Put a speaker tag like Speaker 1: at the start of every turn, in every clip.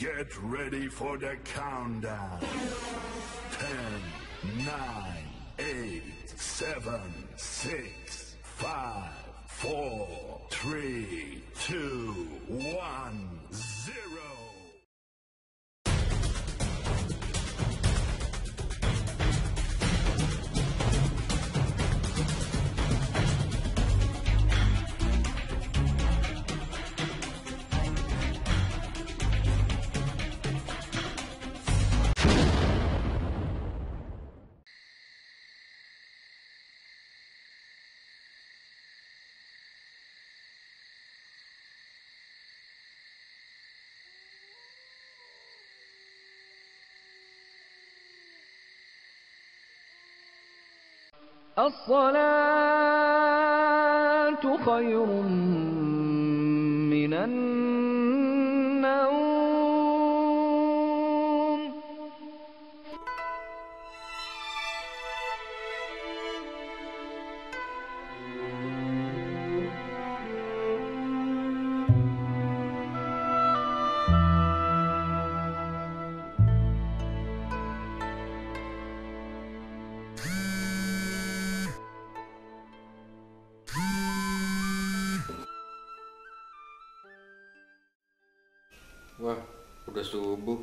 Speaker 1: Get ready for the countdown. 10, 9, 8, 7, 6, 5, 4, 3, 2, 1, 0.
Speaker 2: الصلاة خير
Speaker 3: subuh.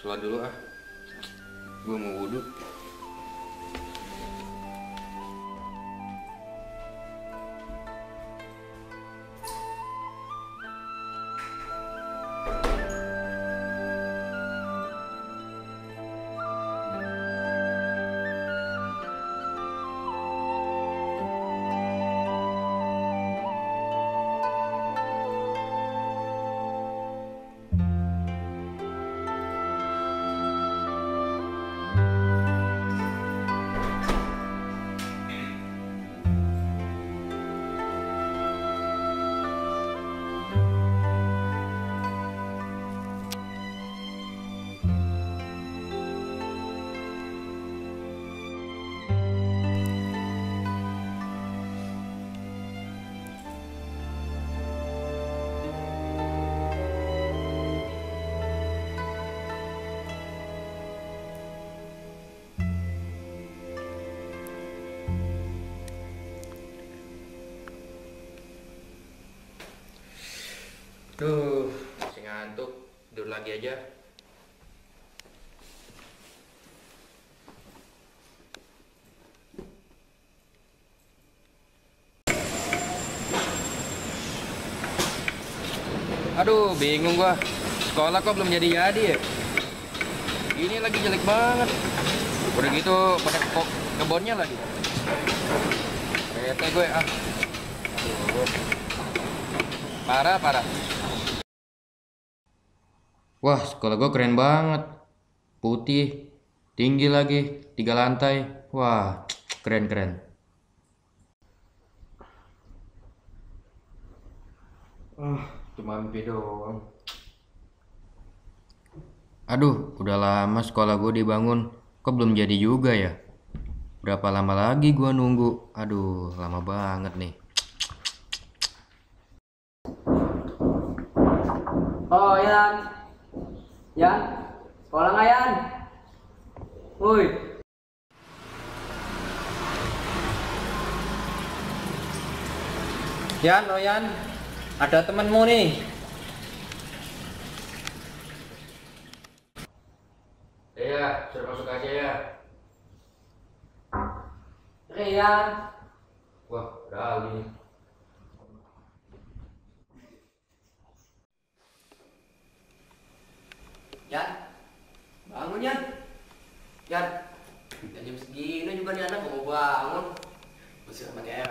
Speaker 3: Sholat dulu ah. Gue mau wudhu. Duh, masih ngantuk. Tidur lagi aja. Aduh, bingung gua. Sekolah kok belum jadi-jadi ya? Ini lagi jelek banget. Udah gitu pada ke kebonnya lagi. Bete gue ah. Aduh. Parah, parah. Wah, sekolah gue keren banget. Putih, tinggi lagi, tiga lantai. Wah, keren-keren. Ah, cuma mimpi doang. Aduh, udah lama sekolah gue dibangun. Kok belum jadi juga ya? Berapa lama lagi gue nunggu? Aduh, lama banget nih.
Speaker 4: Oh Yan, Yan, sekolah nggak Yan? Woi. Yan, oh Yan, ada temenmu nih.
Speaker 3: Ya, suruh masuk aja ya.
Speaker 4: Rian,
Speaker 3: Wah, Ali nih.
Speaker 4: Yan, bangun Yan. Yan, udah jam segini juga nih anak mau bangun. Usir pakai air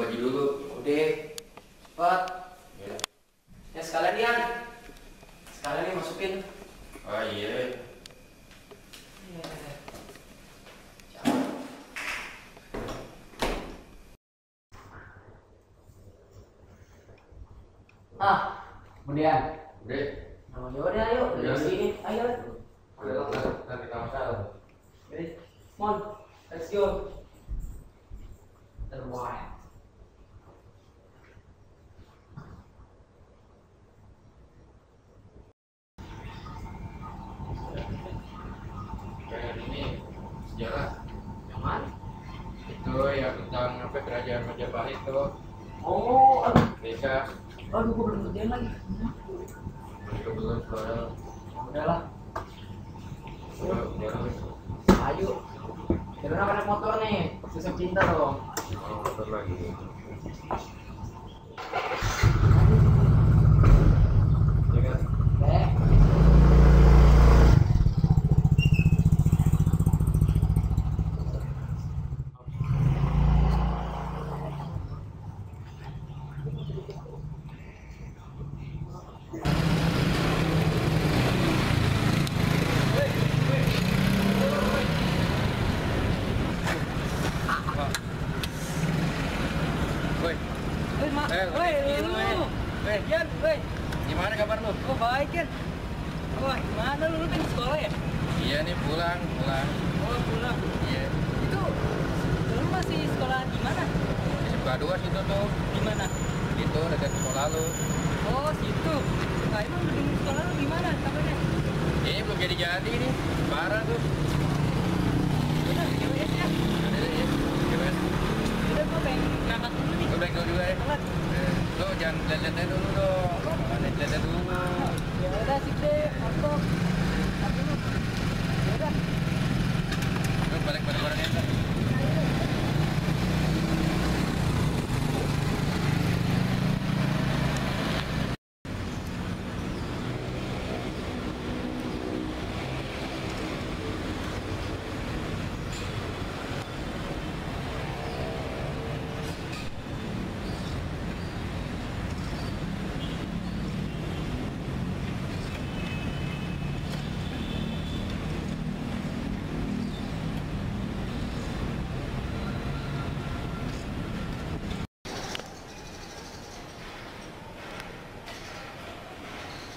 Speaker 3: baju dulu.
Speaker 4: Udah, cepat.
Speaker 3: Ya.
Speaker 4: Ya sekalian Ian. Sekalian nih masukin.
Speaker 3: Ah iya.
Speaker 4: Ah, kemudian.
Speaker 3: Udah.
Speaker 4: Oh, yaudah ayo, dari sini. Ayo.
Speaker 3: Udah, nanti kita masalah.
Speaker 4: Ready? Come on, let's go. Terwine.
Speaker 3: Kayak ini sejarah.
Speaker 4: Yang mana?
Speaker 3: Itu yang tentang apa tuh.
Speaker 4: Oh, aduh,
Speaker 3: Desa.
Speaker 4: aduh, gue belum kerjain lagi.
Speaker 3: Juga belum soal.
Speaker 4: Udahlah,
Speaker 3: Udah, udah.
Speaker 4: ayo. Kita naik motor nih, susah cinta dong.
Speaker 3: Oh, motor lagi. Ya kan?
Speaker 4: Eh,
Speaker 3: Woi,
Speaker 2: Woi.
Speaker 3: Eh,
Speaker 2: Woi, lu. Yan, woi.
Speaker 3: gimana kabar lu?
Speaker 2: Oh, baik, Yan. Wah, gimana lu? Lu kan sekolah ya?
Speaker 3: Iya nih pulang, pulang.
Speaker 2: Oh, pulang.
Speaker 3: Iya.
Speaker 2: Itu lu masih sekolah di mana?
Speaker 3: SMK 2 situ tuh.
Speaker 2: Di mana?
Speaker 3: Itu dekat sekolah lu.
Speaker 2: Oh, situ. Nah, emang gedung sekolah lu gimana kabarnya?
Speaker 3: Ini belum jadi jadi nih. Parah tuh.
Speaker 2: Udah, GWS ya.
Speaker 3: Ada deh, ya. Gimana?
Speaker 2: Udah, gua pengen dulu
Speaker 3: juga ya. Eh, Lu jangan lihat-lihat dulu dong. Lihat-lihat dulu.
Speaker 2: Ya udah, sip deh. Masuk. Tapi lu. Ya udah.
Speaker 3: Lu balik-balik bareng ntar.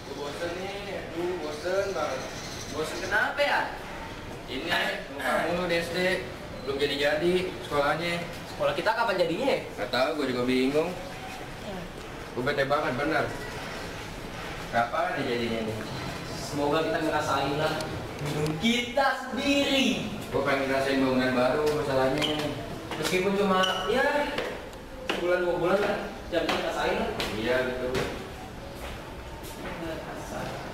Speaker 3: Gue bosen nih. Aduh, bosen banget.
Speaker 4: bosan kenapa ya?
Speaker 3: Ini kamu lu di SD belum jadi-jadi sekolahnya.
Speaker 4: Sekolah kita kapan jadinya ya?
Speaker 3: Gak tau, gue juga bingung. Gue bete banget, bener. Kapan nih jadinya nih?
Speaker 4: Semoga kita ngerasain lah minum kita sendiri.
Speaker 3: Gue pengen ngerasain bangunan baru masalahnya.
Speaker 4: Meskipun cuma ya sebulan dua bulan kan, jangan kita rasain lah.
Speaker 3: Iya gitu.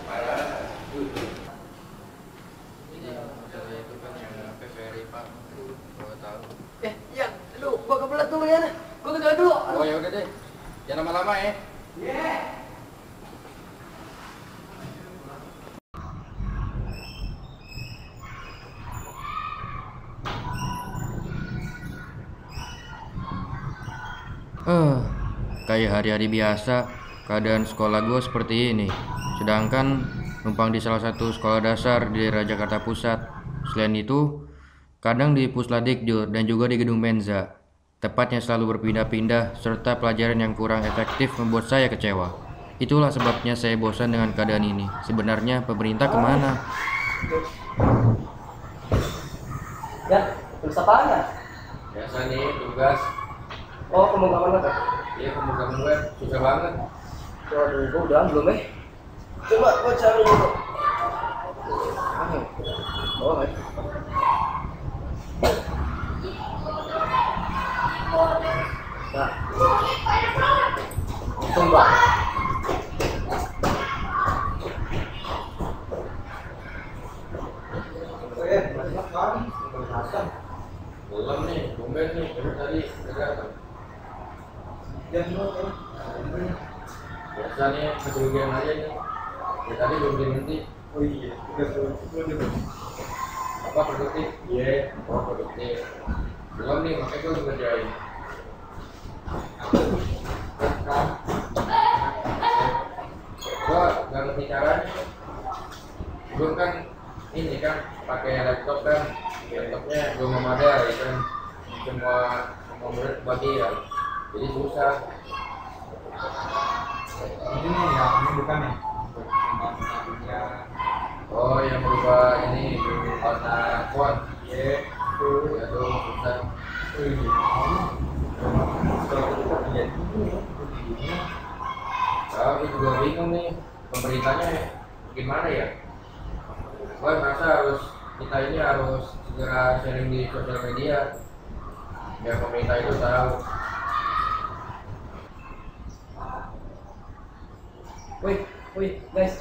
Speaker 3: Parah. Masalah itu kan yang apa Ferry Pak. Gue tahu.
Speaker 4: Eh, ya, lu gua kebelet dulu ya. Gua ke dulu.
Speaker 3: Oh ya udah deh. Jangan lama-lama ya.
Speaker 4: Yeah.
Speaker 3: Eh, kayak hari-hari biasa, keadaan sekolah gue seperti ini. Sedangkan numpang di salah satu sekolah dasar di daerah Jakarta Pusat. Selain itu, kadang di Pusladikjur dan juga di Gedung Menza. Tepatnya selalu berpindah-pindah serta pelajaran yang kurang efektif membuat saya kecewa. Itulah sebabnya saya bosan dengan keadaan ini. Sebenarnya pemerintah ke mana?
Speaker 4: Ya, tulis apaan ya?
Speaker 3: Biasa nih, tugas.
Speaker 4: Oh, pembukaan apa?
Speaker 3: Iya, pembukaan web. Susah banget.
Speaker 4: Waduh, gua udah belum eh. Coba gua cari dulu. Oh, baik. Belum nih,
Speaker 3: tumben nih, tadi Jam aja nih. Ya, tadi belum.
Speaker 5: Oh iya, belum
Speaker 3: Apa produktif? Iya, yeah. produktif. Belum nih, makanya gue ngerjain. Gua nggak ngerti caranya. Belum kan ini kan pakai laptop kan, laptopnya belum memadai kan, semua semua murid bagian, jadi susah.
Speaker 5: Ini nih ya, ini bukan nih. Ya,
Speaker 3: Oh yang berubah ini warna kuat,
Speaker 5: iya.
Speaker 3: ya tuh susah.
Speaker 5: Oh iya. Kalau kita lihat ini,
Speaker 3: Nah, gue juga bingung nih pemerintahnya gimana ya? Gue merasa harus kita ini harus segera sharing di sosial media biar pemerintah itu tahu.
Speaker 4: Woi, woi, guys,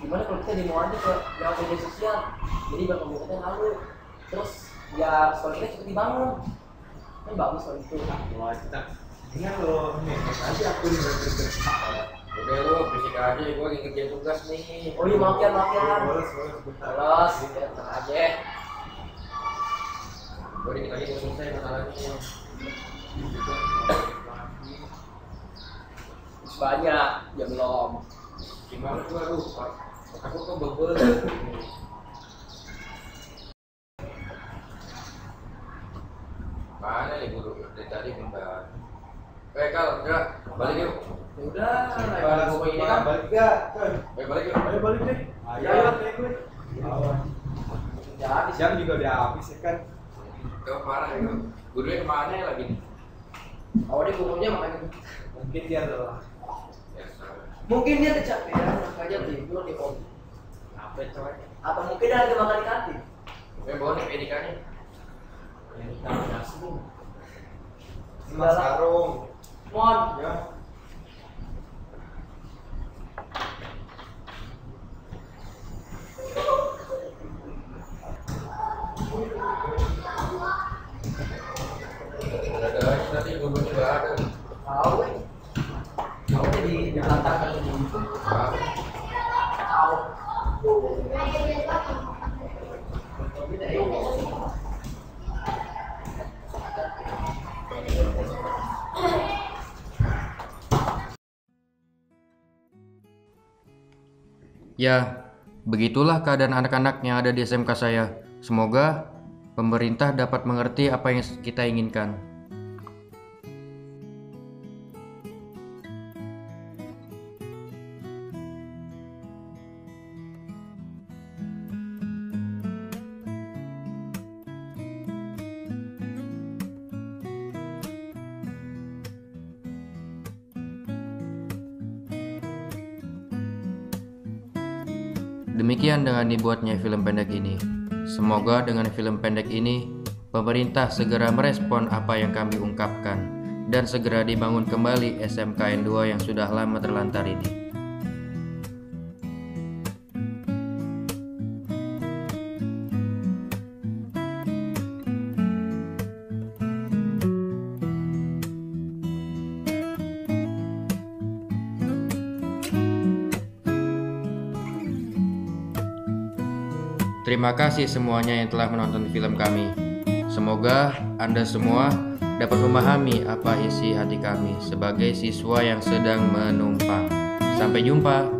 Speaker 4: gimana kalau kita demo aja ke lewat media sosial? Jadi biar komunitasnya tahu. Terus ya sekolah kita cepet dibangun. Kan bagus kalau gitu.
Speaker 5: wah kita loh, nih, nanti aku di
Speaker 3: Udah lu berisik aja, gue lagi ngerjain tugas nih.
Speaker 4: Oh iya maaf ya, maaf ya.
Speaker 5: Bolos, bolos,
Speaker 4: ya tenang aja.
Speaker 3: Gue dikit lagi mau selesai masalahnya.
Speaker 4: Banyak, ya belum.
Speaker 3: Gimana gue aduh, aku kok bebel. Mana nih guru dari tadi bentar. Eh kal, enggak balik yuk.
Speaker 4: Ya udah,
Speaker 5: Balas,
Speaker 4: buku ini kan.
Speaker 5: balik gak? Kan?
Speaker 3: Eh balik yuk.
Speaker 5: Ayo balik deh. Ayo,
Speaker 4: Ayo.
Speaker 5: Awas.
Speaker 4: Jadi
Speaker 5: Jam juga udah habis ya kan?
Speaker 3: Kau parah ya. Gurunya ke mana ya lagi nih?
Speaker 4: awalnya gurunya makanya
Speaker 5: Mungkin dia adalah
Speaker 3: Biasa.
Speaker 4: mungkin dia kecapean makanya tidur di om
Speaker 5: apa coy?
Speaker 4: atau mungkin dia lagi makan kantin
Speaker 3: Eh bawa nih.
Speaker 5: Yang kita kasih. Mas Sarung.
Speaker 4: Mon
Speaker 5: Ya.
Speaker 3: Ada guys, nanti gurunya juga ada.
Speaker 4: tahu eh tahu jadi berantakan gitu
Speaker 3: Ah,
Speaker 4: tahu
Speaker 3: Ya, begitulah keadaan anak-anak yang ada di SMK saya. Semoga pemerintah dapat mengerti apa yang kita inginkan. Demikian dengan dibuatnya film pendek ini. Semoga dengan film pendek ini, pemerintah segera merespon apa yang kami ungkapkan dan segera dibangun kembali SMKN 2 yang sudah lama terlantar ini. Terima kasih semuanya yang telah menonton film kami. Semoga Anda semua dapat memahami apa isi hati kami sebagai siswa yang sedang menumpang. Sampai jumpa.